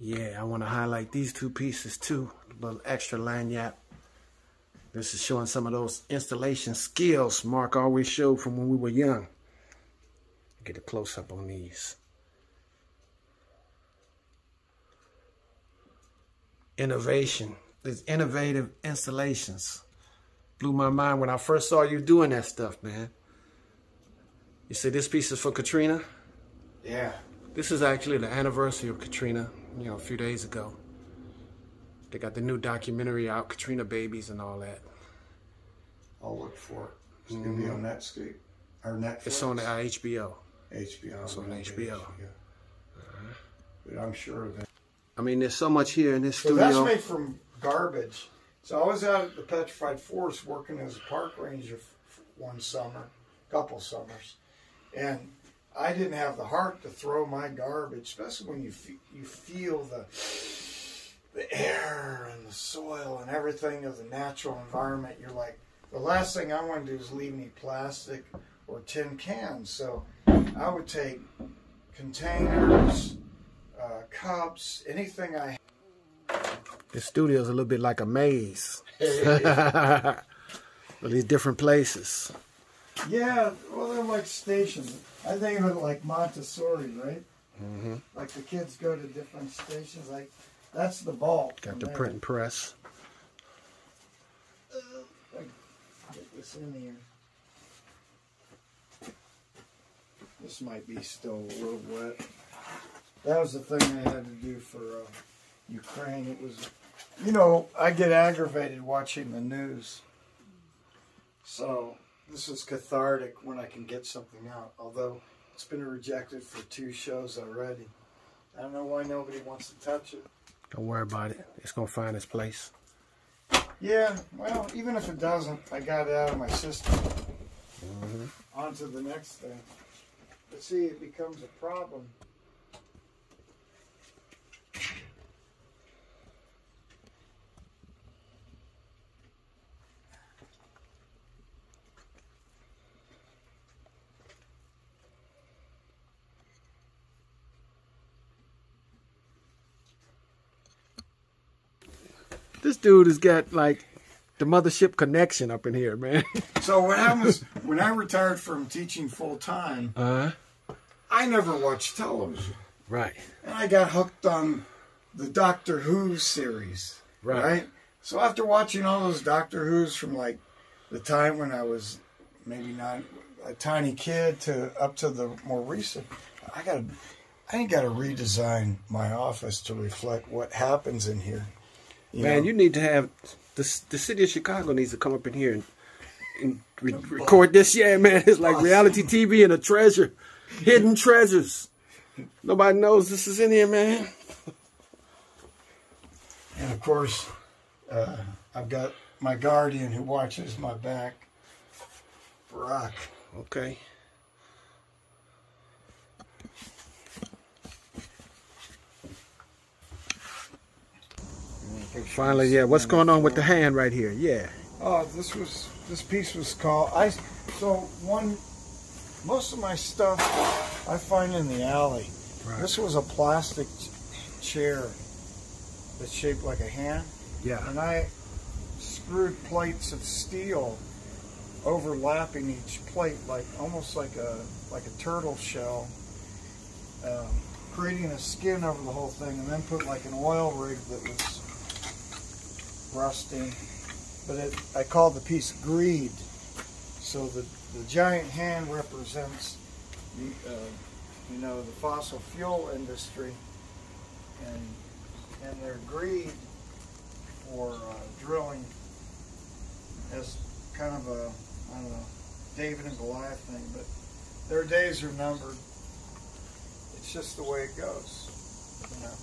Yeah, I want to highlight these two pieces too. A little extra lanyard. This is showing some of those installation skills Mark always showed from when we were young. Get a close up on these. Innovation. These innovative installations. Blew my mind when I first saw you doing that stuff, man. You said this piece is for Katrina? Yeah. This is actually the anniversary of Katrina, you know, a few days ago. They got the new documentary out, Katrina Babies and all that. I'll look for it. It's gonna be on Netscape or Netflix. It's on the uh, HBO. HBO. It's on be HBO. But I'm sure that. I mean, there's so much here in this So that's made from garbage. So I was out at the Petrified Forest working as a park ranger one summer, couple summers, and I didn't have the heart to throw my garbage, especially when you fe- you feel the the air and the soil and everything of the natural environment. You're like, the last thing I want to do is leave any plastic or tin cans. So I would take containers, uh, cups, anything I This studio is a little bit like a maze. With these different places. Yeah, well, they're like stations. I think of it like Montessori, right? hmm Like the kids go to different stations. Like that's the vault. Got the there. print and press. Get this in here. This might be still a little wet. That was the thing I had to do for uh, Ukraine. It was, you know, I get aggravated watching the news. So this is cathartic when I can get something out. Although it's been rejected for two shows already. I don't know why nobody wants to touch it. Don't worry about it. It's going to find its place. Yeah, well, even if it doesn't, I got it out of my system. hmm On to the next thing. But see, it becomes a problem. This dude has got like the mothership connection up in here, man. So what happens when I retired from teaching full time? Uh huh. I never watched television, Right. and I got hooked on the Doctor Who series. Right. Right. So after watching all those Doctor Who's from like the time when I was maybe not a tiny kid to up to the more recent, I got to I ain't got to redesign my office to reflect what happens in here. You Man, know? you need to have the the city of Chicago needs to come up in here and, and re- record this. Yeah, man, it's like reality TV and a treasure, hidden treasures. Nobody knows this is in here, man. And of course, uh, I've got my guardian who watches my back, Barack. Okay. Finally, yeah. What's going on with the hand right here? Yeah. Oh, this was this piece was called I. So one, most of my stuff I find in the alley. Right. This was a plastic ch- chair that's shaped like a hand, Yeah. and I screwed plates of steel overlapping each plate, like almost like a like a turtle shell, um, creating a skin over the whole thing, and then put like an oil rig that was rusting. But it, I call the piece greed. So the the giant hand represents the uh, you know the fossil fuel industry and and their greed for uh, drilling as kind of a I don't know David and Goliath thing, but their days are numbered. It's just the way it goes, you know.